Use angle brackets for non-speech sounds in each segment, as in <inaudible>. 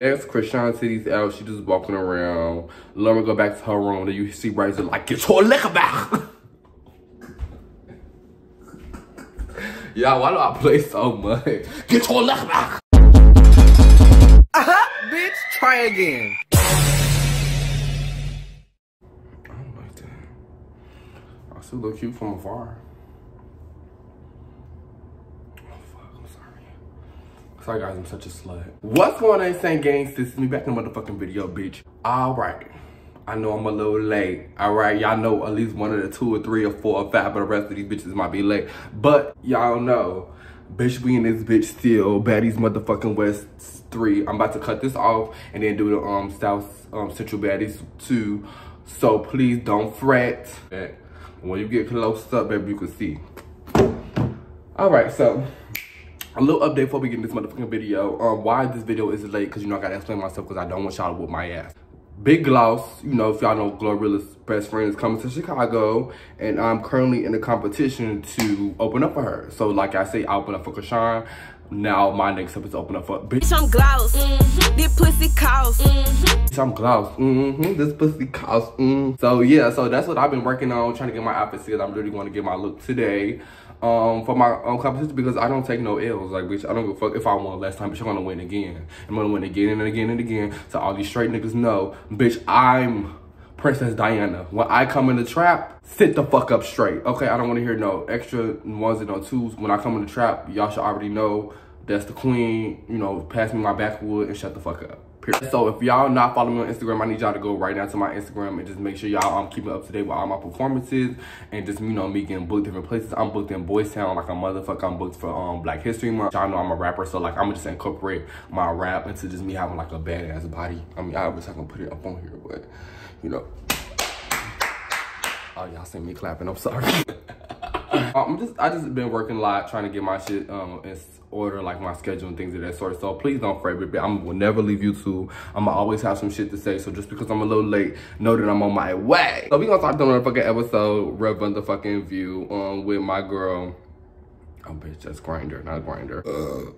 Ex Chrisean City's out. She just walking around. Let go back to her room. Then you see Razor like, get your liquor back. <laughs> Y'all, why do I play so much? Get your liquor back. Uh-huh, bitch. Try again. I don't like that. I still look cute from afar. Sorry guys, I'm such a slut. What's going on, Saint Gang Sis? Me back in the motherfucking video, bitch. All right. I know I'm a little late. All right, y'all know at least one of the two or three or four or five, but the rest of these bitches might be late. But y'all know, bitch, we in this bitch still. Baddies motherfucking West 3. I'm about to cut this off and then do the um South um, Central Baddies 2. So please don't fret. When you get close up, baby, you can see. All right, so a little update before we get in this motherfucking video. Um, why this video is late? Because, you know, I got to explain myself because I don't want y'all to whoop my ass. Big Gloss, you know, if y'all know Glorilla's best friend is coming to Chicago, and I'm currently in a competition to open up for her. So, like I say, I open up for Chrisean. Now my next step is open up for bitch. I'm Gloss. Mm -hmm. This pussy cost. Mm -hmm. I'm Gloss. Mm -hmm. This pussy cost. Mm. So yeah, so that's what I've been working on, trying to get my outfit together. I'm really going to get my look today um, for my um, competition because I don't take no L's. Like, bitch, I don't give a fuck if I won last time, bitch, I'm gonna win again. I'm gonna win again and again and again. So all these straight niggas know, bitch, I'm Princess Diana. When I come in the trap, sit the fuck up straight. Okay, I don't wanna hear no extra ones and no twos. When I come in the trap, y'all should already know that's the queen. You know, pass me my backwood and shut the fuck up. So if y'all not following me on Instagram, I need y'all to go right now to my Instagram and just make sure y'all I'm keeping up to date with all my performances and just you know me getting booked different places. I'm booked in Boys Town like a motherfucker. I'm booked for um Black History Month. Y'all know I'm a rapper, so like I'm gonna just incorporate my rap into just me having like a badass body. I mean, I wish I can put it up on here, but you know. Oh, y'all see me clapping. I'm sorry. <laughs> <coughs> I'm just I just been working a lot trying to get my shit um in order like my schedule and things of that sort. So please don't fret, baby. I will never leave YouTube. I'm gonna always have some shit to say. So just because I'm a little late, know that I'm on my way. So we gonna start doing a fucking episode, rev on the fucking view um with my girl. Oh bitch, that's Grinder, not Grinder. Uh,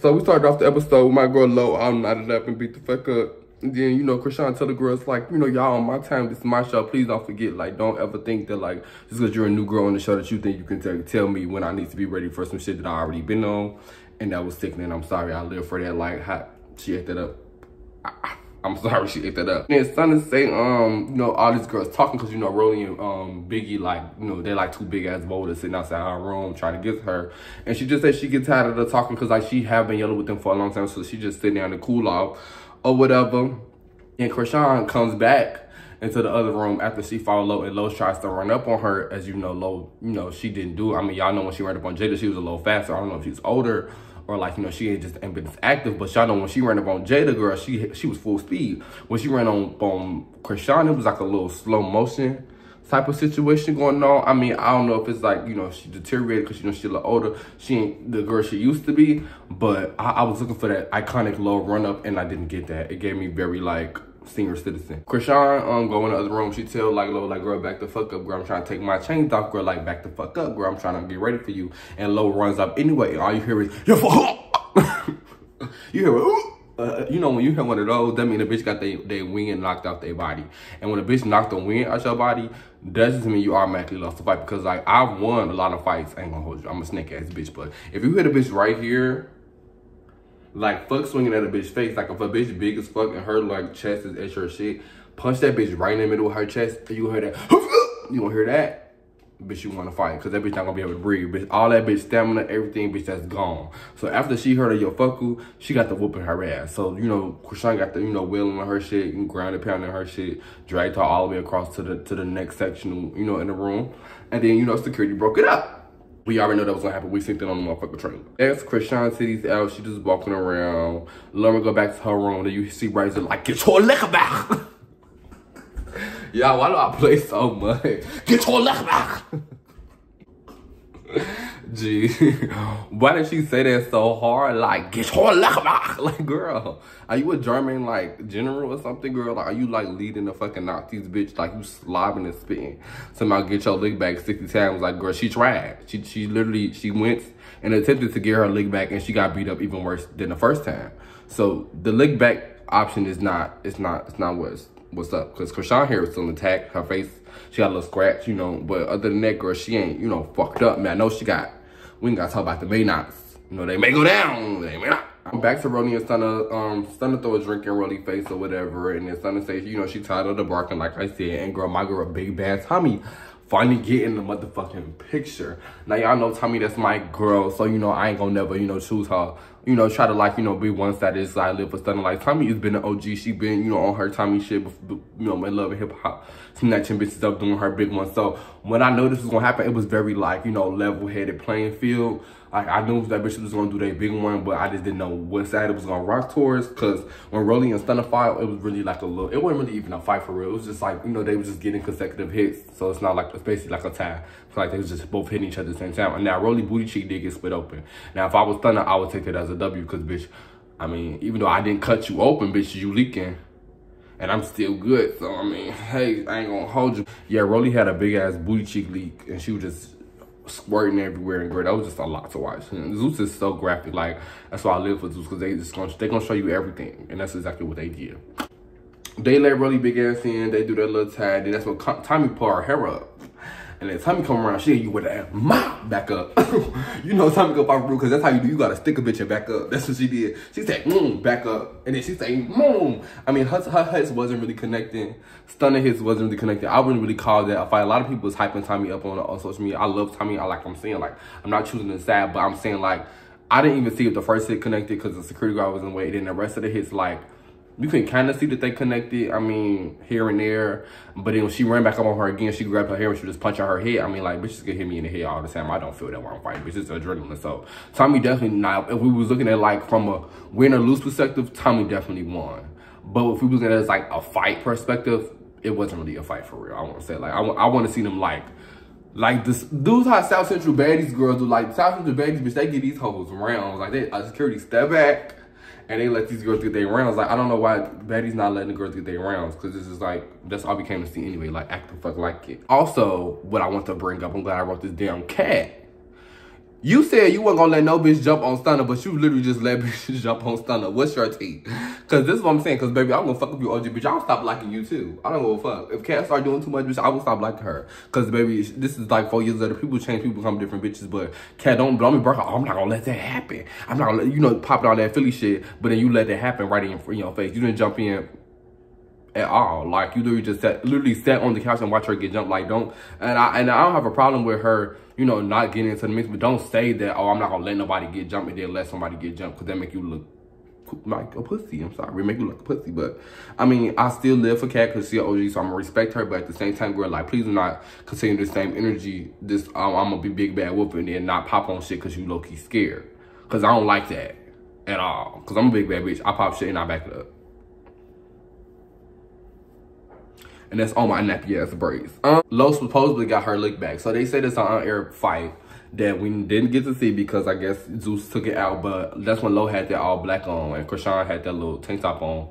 so we started off the episode with my girl Low. I'm knotted up and beat the fuck up. Then, you know, Chrisean tell the girls, like, you know, y'all on my time, this is my show. Please don't forget, like, don't ever think that, like, just because you're a new girl on the show that you think you can tell, tell me when I need to be ready for some shit that I already been on. And that was sickening. I'm sorry. I live for that. Like, how she ate that up. I, am sorry she ate that up. And Sunny say, um, you know, all these girls talking because, you know, Rollie and um, Biggie, like, you know, they're like two big ass boulders sitting outside her room trying to get her. And she just said she gets tired of the talking because, like, she have been yelling with them for a long time. So she just sitting down to cool off or whatever. And Chrisean comes back into the other room after she followed Low and Low tries to run up on her. As you know, Low, you know, she didn't do it. I mean, y'all know when she ran up on Jada, she was a little faster. I don't know if she's older or like, you know, she ain't just ain't been as active. But y'all know when she ran up on Jada, girl, she she was full speed. When she ran on, on Chrisean, it was like a little slow motion type of situation going on. I mean, I don't know if it's like, you know, she deteriorated because, you know, she's a little older. She ain't the girl she used to be. But I, I was looking for that iconic low run up and I didn't get that. It gave me very like senior citizen. Chrisean um go in the other room. She tell like Lo like girl back the fuck up, girl. I'm trying to take my chains off, girl. Like back the fuck up, girl. I'm trying to get ready for you. And Lo runs up anyway. All you hear is you <laughs> you hear <laughs> uh, you know when you hear one of those, that mean the bitch got their they wing knocked out their body. And when a bitch knocked the wing out your body, that doesn't mean you automatically lost the fight. Because like I've won a lot of fights. I ain't gonna hold you. I'm a snake ass bitch. But if you hit a bitch right here like, fuck swinging at a bitch face. Like, if a bitch big as fuck and her, like, chest is at your shit, punch that bitch right in the middle of her chest, <gasps> you gonna hear that. You gonna hear that? Bitch, you wanna fight, cause that bitch not gonna be able to breathe. Bitch, all that bitch stamina, everything, bitch, that's gone. So after she heard of your fucku, she got the whooping her ass. So, you know, Chrisean got the, you know, wheeling on her shit and grounded pounding her shit, dragged her all the way across to the to the next section, you know, in the room. And then, you know, security broke it up. We already know that was gonna happen. We synced it on the motherfucker train. As Chrisean City's out. She just walking around. Let go back to her room. Then you see Razor like, get your liquor back. <laughs> Y'all, why do I play so much? Get your liquor back. Gee, why did she say that so hard? Like, get your leg back. <laughs> Like, girl, are you a German, like, general or something, girl? Like, are you, like, leading the fucking Nazis, bitch? Like, you slobbing and spitting. Somehow get your leg back 60 times. Like, girl, she tried. She, she literally, she went and attempted to get her leg back and she got beat up even worse than the first time. So the lick back option is not, it's not, it's not what's, what's up. Because Chrisean hair is still intact. Her face, she got a little scratch, you know. But other than that, girl, she ain't, you know, fucked up, man. I know she got, we ain't got to talk about the May knots. You know, they may go down, they may not. I'm back to Rollie and Stunna. Um, Stunna throw a drink in Rollie face or whatever. And then Stunna says, you know, she tired of the barking, like I said. And girl, my girl, Big Bad Tommie finally getting the motherfucking picture. Now y'all know Tommie, that's my girl, so you know I ain't gonna never, you know, choose her. You know, try to like, you know, be one sided so I live for Stunna. Like Tommie has been an OG. She been, you know, on her Tommie shit, you know, my love and hip hop, snatching bitches up, doing her big one. So when I know this was gonna happen, it was very like, you know, level headed playing field. Like I knew that bitch was gonna do their big one, but I just didn't know what side it was gonna rock towards. Cause when Rollie and Stunna fought, it was really like a little. It wasn't really even a fight for real. It was just like you know they were just getting consecutive hits, so it's not like it's basically like a tie. It's like they was just both hitting each other at the same time. And now Rollie booty cheek did get split open. Now if I was Stunna, I would take it as a W, cause bitch, I mean even though I didn't cut you open, bitch, you leaking and I'm still good. So I mean, hey, I ain't gonna hold you. Yeah, Rollie had a big ass booty cheek leak, and she was just squirting everywhere and girl, that was just a lot to watch. And Zeus is so graphic, like that's why I live for Zeus because they just gonna they gonna show you everything, and that's exactly what they did. They let really big ass in, they do their little tag, and that's what Tommie pull her hair up. And then Tommie come around, she you with that mop back up. <coughs> you know Tommie go pop fight because that's how you do. You gotta stick a bitch and back up. That's what she did. She said, mmm, back up. And then she said, mmm. I mean, her, her hits wasn't really connecting. Stunna hits wasn't really connecting. I wouldn't really call that a fight. A lot of people was hyping Tommie up on, on social media. I love Tommie. I like I'm saying, like, I'm not choosing the side, but I'm saying, like, I didn't even see if the first hit connected because the security guard was in the way. Then the rest of the hits, like, you can kind of see that they connected. I mean, here and there. But then when she ran back up on her again, she grabbed her hair and she just punched her head. I mean, like, bitches can hit me in the head all the time. I don't feel that when I'm fighting. Bitches adrenaline. So, Tommie definitely, now, if we was looking at, like, from a win or lose perspective, Tommie definitely won. But if we was looking at it as, like, a fight perspective, it wasn't really a fight for real. I want to say, like, I, I want to see them, like, like this dudes how South Central baddies girls do like South Central baddies bitch they get these hoes rounds like they a security step back and they let these girls get their rounds. Like, I don't know why Baddies not letting the girls get their rounds because this is like, that's all we came to see anyway, like, act the fuck like it. Also, what I want to bring up, I'm glad I wrote this damn cat. You said you weren't gonna let no bitch jump on Stunna, but you literally just let <laughs> bitches jump on Stunna. What's your take? Cause this is what I'm saying. Cause baby, I'm gonna fuck with you, OG bitch. I'll stop liking you too. I don't give a fuck. If Cat start doing too much, bitch, I will stop liking her. Cause baby, this is like four years later. People change, people become different bitches. But Cat, don't don't me. Oh, I'm not gonna let that happen. I'm not gonna let you know popping all that Philly shit. But then you let that happen right in your, in your face. You didn't jump in at all. Like you literally just sat, literally sat on the couch and watch her get jumped. Like don't, and I and I don't have a problem with her, you know, not getting into the mix. But don't say that. Oh, I'm not gonna let nobody get jumped and then let somebody get jumped because that make you look like a pussy. I'm sorry, make you look a pussy. But I mean, I still live for Cat because she OG, so I'm gonna respect her. But at the same time, girl, like please do not continue the same energy. This um, I'm gonna be big bad whooping and then not pop on shit because you low key scared. Cause I don't like that at all. Cause I'm a big bad bitch. I pop shit and I back it up. And that's on my nappy ass braids. Um, Lo supposedly got her lick back. So they say this on air fight that we didn't get to see because I guess Zeus took it out, but that's when Lo had that all black on and Chrisean had that little tank top on.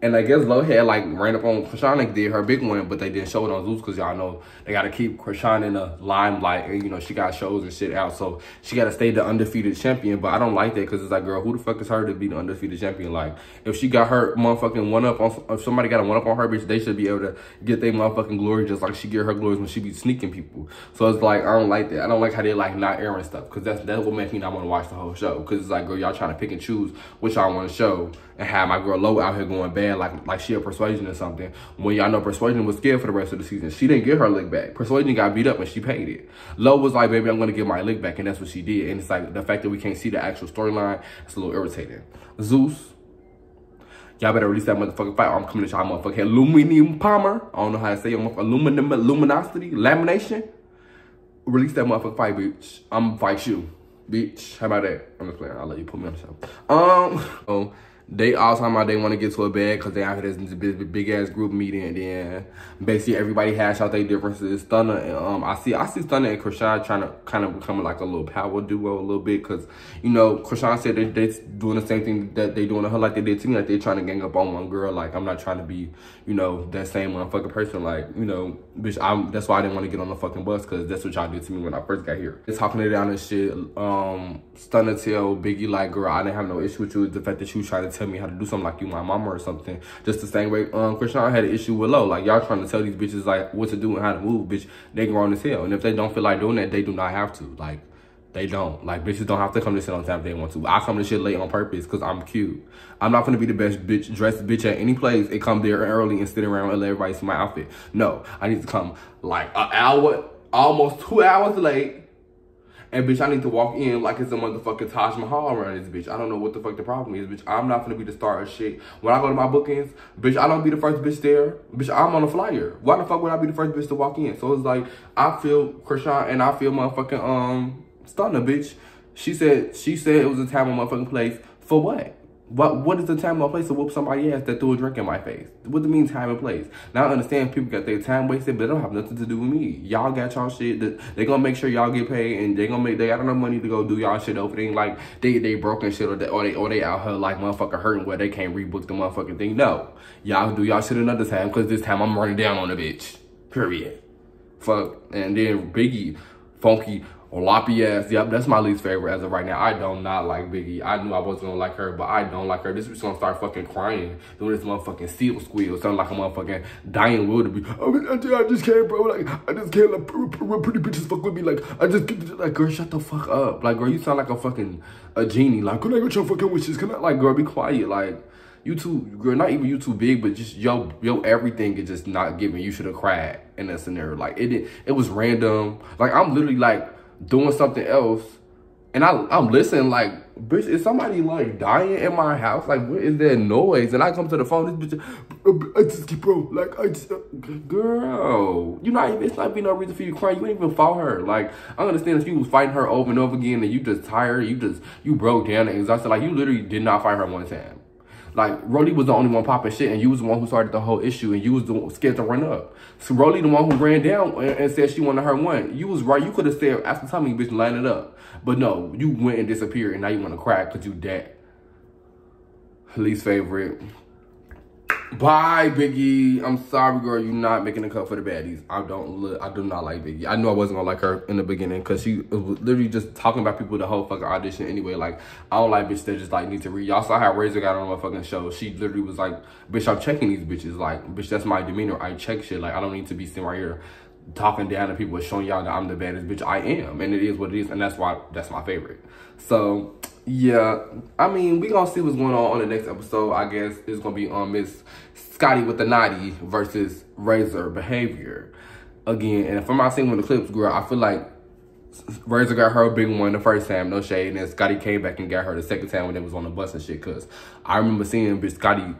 And I guess Lo had like ran up on Chrisean did her big one, but they didn't show it on Zeus because y'all know they got to keep Chrisean in the limelight. And, you know, she got shows and shit out. So she got to stay the undefeated champion. But I don't like that because it's like, girl, who the fuck is her to be the undefeated champion? Like, if she got her motherfucking one up on, if somebody got a one up on her, bitch, they should be able to get their motherfucking glory just like she get her glory when she be sneaking people. So it's like, I don't like that. I don't like how they like not airing stuff because that's, that's what makes me not want to watch the whole show. Because it's like, girl, y'all trying to pick and choose which y'all want to show and have my girl Lo out here going bad like like she a persuasion or something. When y'all know persuasion was scared for the rest of the season. She didn't get her lick back. Persuasion got beat up and she paid it. Lo was like, baby, I'm gonna get my lick back, and that's what she did. And it's like the fact that we can't see the actual storyline, it's a little irritating. Zeus. Y'all better release that motherfucking fight I'm coming to y'all motherfucking aluminum palmer. I don't know how to say it. Aluminum, luminosity, lamination. Release that motherfucking fight, bitch. I'm fight you, bitch. How about that? I'm just playing. I'll let you put me on the show. Um, <laughs> oh, they all talking about they want to get to a bed because they out here this big, big ass group meeting and then basically everybody hash out their differences. Stunna and um I see I see Stunna and Chrisean trying to kind of become like a little power duo a little bit because you know Chrisean said they they doing the same thing that they doing to her like they did to me like they trying to gang up on one girl like I'm not trying to be you know that same motherfucking person like you know bitch I'm that's why I didn't want to get on the fucking bus because that's what y'all did to me when I first got here. It's talking it down and shit. Um Stunna tell Biggie like girl I didn't have no issue with you the fact that you was trying to tell me how to do something like you my mama or something. Just the same way um Chrisean had an issue with Low. Like y'all trying to tell these bitches like what to do and how to move, bitch. They grown as hell. And if they don't feel like doing that, they do not have to. Like they don't. Like, bitches don't have to come to shit on time if they want to. I come to shit late on purpose because I'm cute. I'm not gonna be the best bitch dressed bitch at any place and come there early and sit around and let everybody see my outfit. No, I need to come like an hour, almost two hours late. And bitch, I need to walk in like it's a motherfucking Taj Mahal around this bitch. I don't know what the fuck the problem is, bitch. I'm not gonna be the star of shit. When I go to my bookings, bitch, I don't be the first bitch there. Bitch, I'm on a flyer. Why the fuck would I be the first bitch to walk in? So it's like, I feel Chrisean and I feel motherfucking, um, Stunna, bitch. She said she said it was a time and motherfucking place. For what? What what is the time and place to whoop somebody ass that threw a drink in my face? What do you mean time and place? Now I understand people got their time wasted, but it don't have nothing to do with me. Y'all got y'all shit. They gonna make sure y'all get paid, and they gonna make they got enough money to go do y'all shit over. They like they they broken shit or they or they or they out here like motherfucker hurting where they can't rebook the motherfucking thing. No, y'all do y'all shit another time because this time I'm running down on the bitch. Period. Fuck. And then Biggie, funky or ass. Yep, that's my least favorite as of right now. I do not like Biggie. I knew I wasn't gonna like her, but I don't like her. This bitch gonna start fucking crying, doing this motherfucking seal squeal, sounding like a motherfucking dying wildebeest. I, mean, I, just can't, bro. Like, I just can't let pretty bitches fuck with me. Like, I just like, girl, shut the fuck up. Like, girl, you sound like a fucking a genie. Like, can I get your fucking wishes? Can I, like, girl, be quiet. Like, you too, girl, not even you too big, but just yo, yo, everything is just not giving. You should have cried in that scenario. Like, it, it was random. Like, I'm literally like doing something else and I, I'm listening like, bitch, is somebody like dying in my house? Like, what is that noise? And I come to the phone, this bitch, I just keep bro, like, I just, girl, you know, it's not be no reason for you crying. You ain't even fought her. Like, I understand if you was fighting her over and over again and you just tired, you just, you broke down and exhausted. Like, you literally did not fight her one time. Like, Rollie was the only one popping shit, and you was the one who started the whole issue, and you was the one scared to run up. So Rollie the one who ran down and, and said she wanted her one. You was right. You could have said, after telling me, bitch, line it up. But no, you went and disappeared, and now you want to cry because you dead. Least favorite. Bye, Biggie. I'm sorry, girl. You're not making a cut for the baddies. I don't look. I do not like Biggie. I knew I wasn't gonna like her in the beginning because she was literally just talking about people the whole fucking audition anyway. Like I don't like bitches that just like need to read. Y'all saw how Razor got on my fucking show. She literally was like, "Bitch, I'm checking these bitches. Like, bitch, that's my demeanor. I check shit. Like, I don't need to be sitting right here." talking down to people showing y'all that I'm the baddest bitch I am and it is what it is and that's why that's my favorite so yeah I mean we gonna see what's going on on the next episode I guess it's gonna be on Miss Scotty with the Naughty versus Razor behavior again and from my seeing with the clips girl I feel like Razor got her a big one the first time, no shade. And then Scotty came back and got her the second time when it was on the bus and shit. Cause I remember seeing bitch Scotty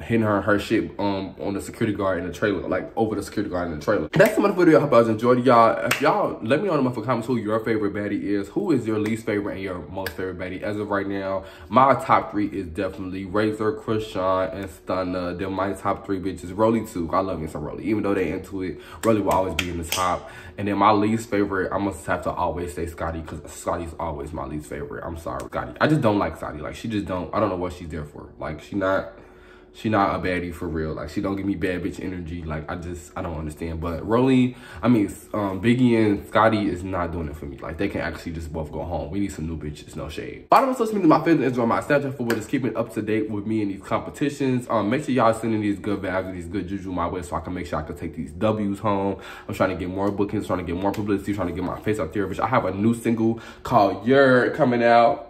hitting her her shit um on the security guard in the trailer, like over the security guard in the trailer. That's the video. I hope you guys enjoyed y'all. If y'all let me know in the comments who your favorite baddie is, who is your least favorite and your most favorite baddie. As of right now, my top three is definitely Razor, Chrisean, and Stunna. Then my top three bitches, Rollie too. I love me some Rollie. Even though they into it, Rollie will always be in the top. And then my least favorite, I must have to always say Scotty because Scotty's always my least favorite. I'm sorry, Scotty. I just don't like Scotty. Like she just don't. I don't know what she's there for. Like she not she not a baddie for real. Like she don't give me bad bitch energy. Like I just I don't understand. But Rollie, I mean um, Biggie and Scotty is not doing it for me. Like they can actually just both go home. We need some new bitches, no shade. Bottom of social media, my fans enjoy my Snapchat for what is keeping up to date with me in these competitions. Um, make sure y'all sending these good vibes and these good juju my way so I can make sure I can take these W's home. I'm trying to get more bookings, trying to get more publicity, trying to get my face out there. Which I have a new single called Your coming out.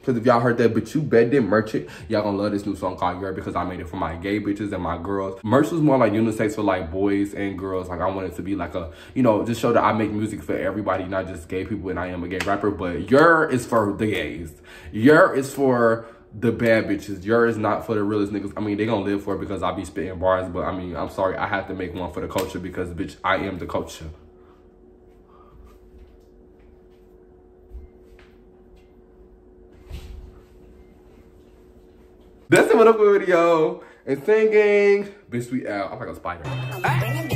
Because if y'all heard that, but you bet did merch it, y'all gonna love this new song called Girl because I made it for my gay bitches and my girls. Merch was more like unisex for like boys and girls. Like I wanted to be like a, you know, just show that I make music for everybody, not just gay people and I am a gay rapper. But your is for the gays. Your is for the bad bitches. Your is not for the realest niggas. I mean, they gonna live for it because I be spitting bars, but I mean, I'm sorry, I have to make one for the culture because bitch, I am the culture. That's the motherfucking video. And singing. Bitch, we out. I'm like a spider.